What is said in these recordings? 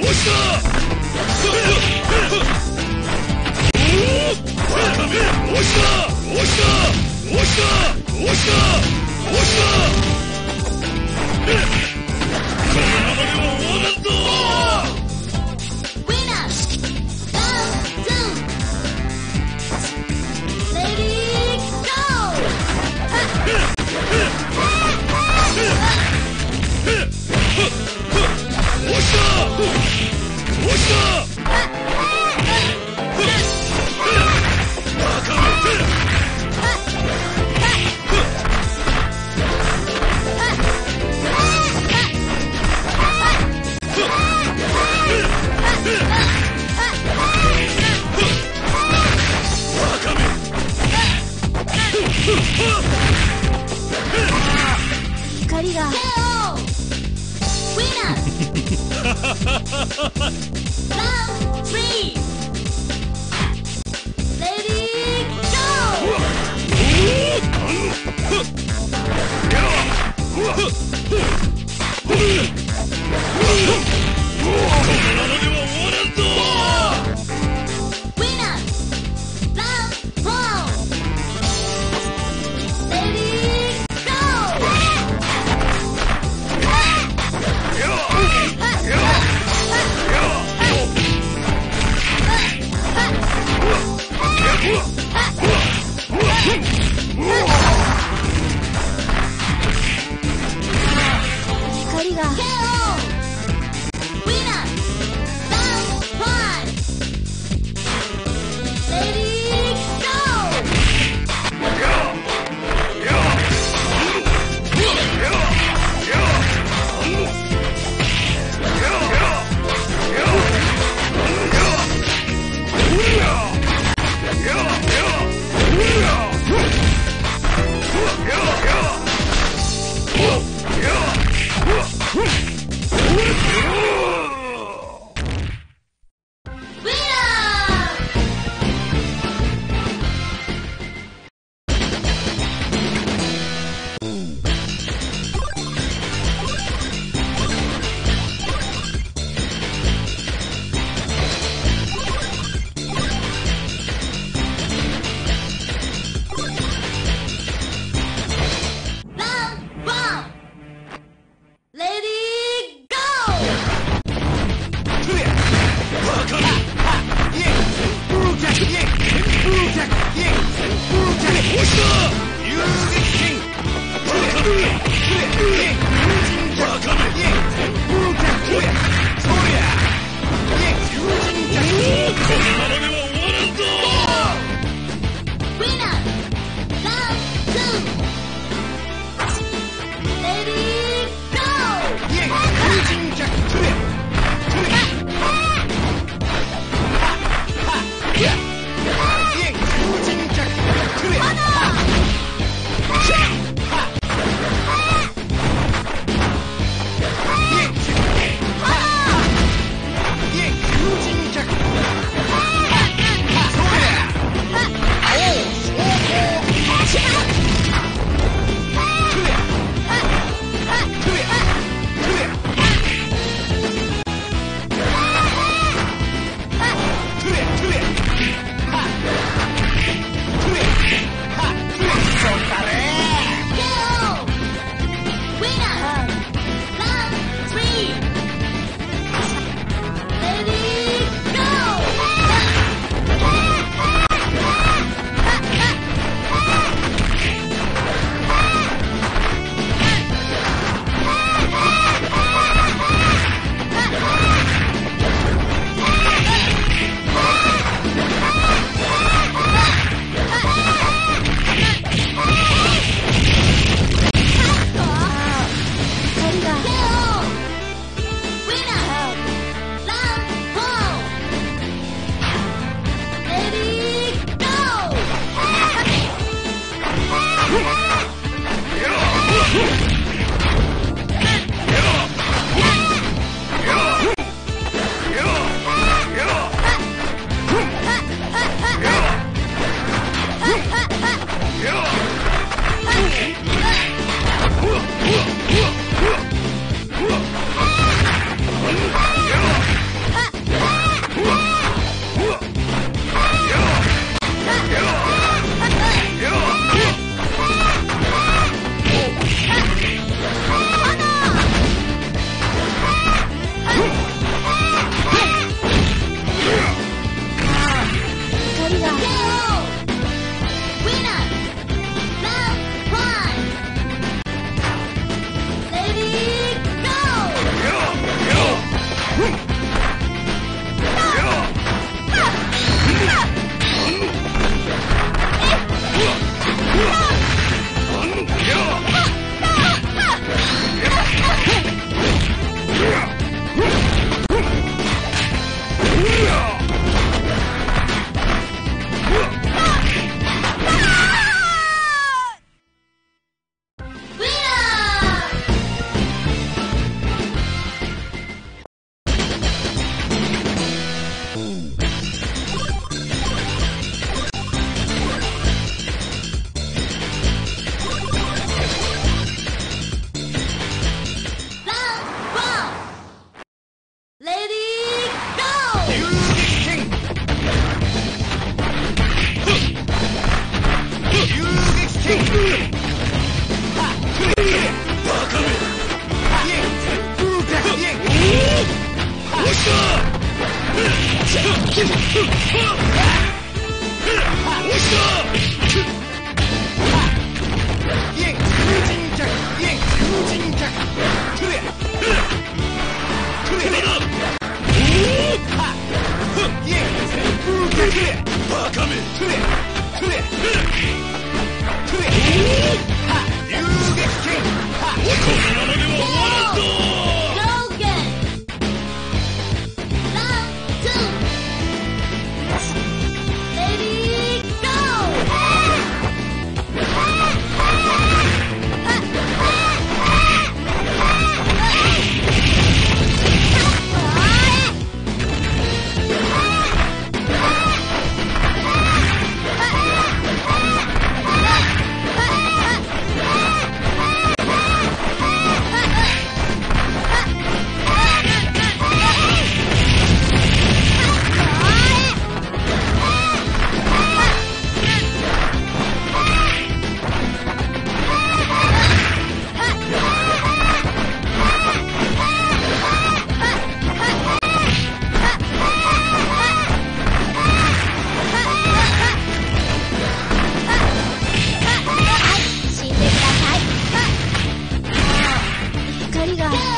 我杀！我杀！我杀！我杀！我杀！我杀！光が。このままでは終わら光が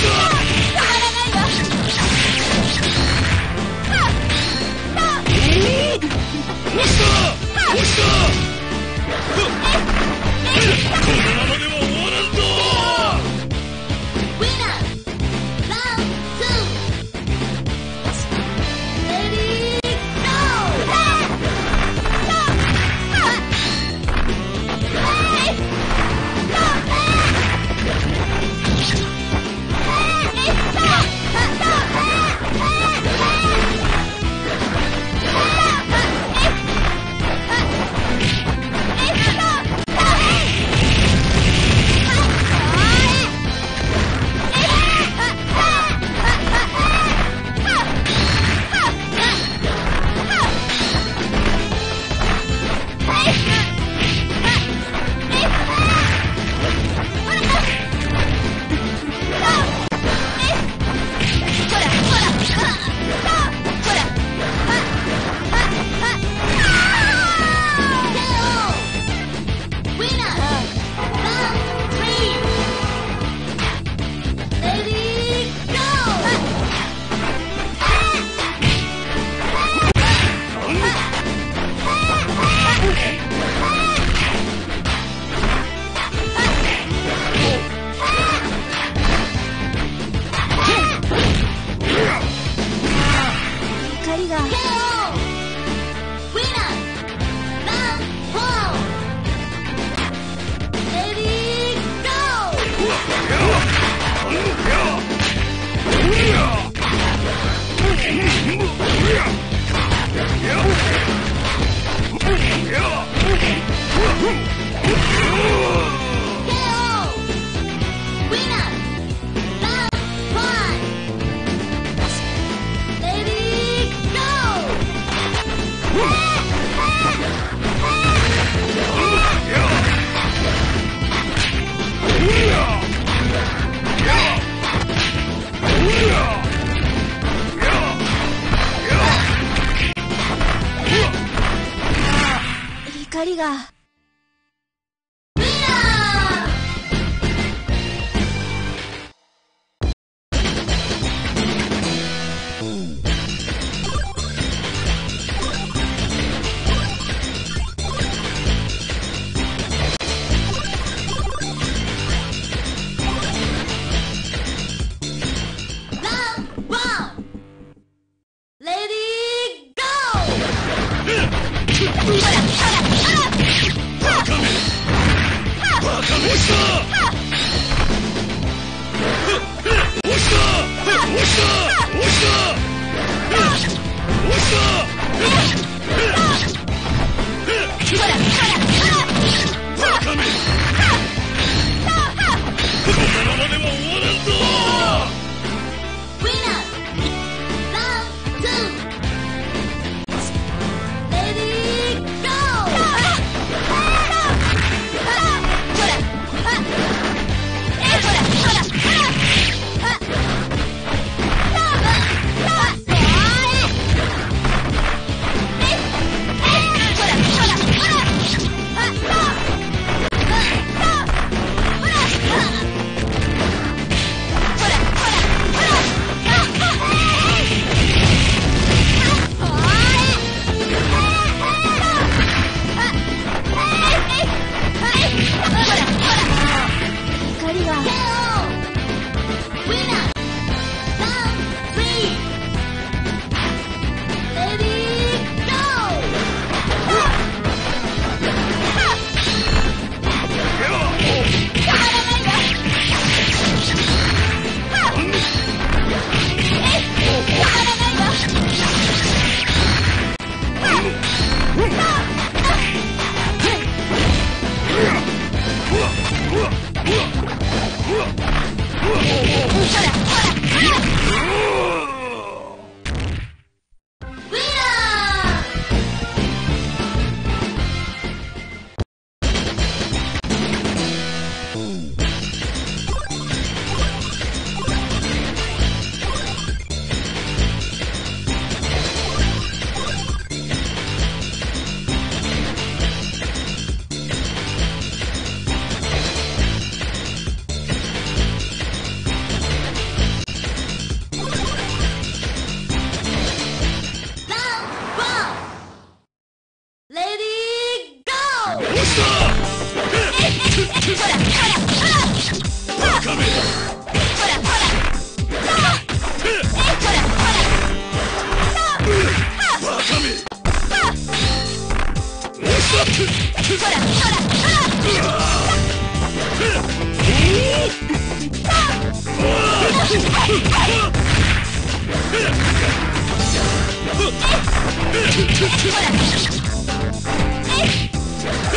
落ちた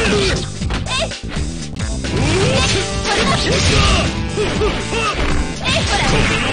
Hey! これ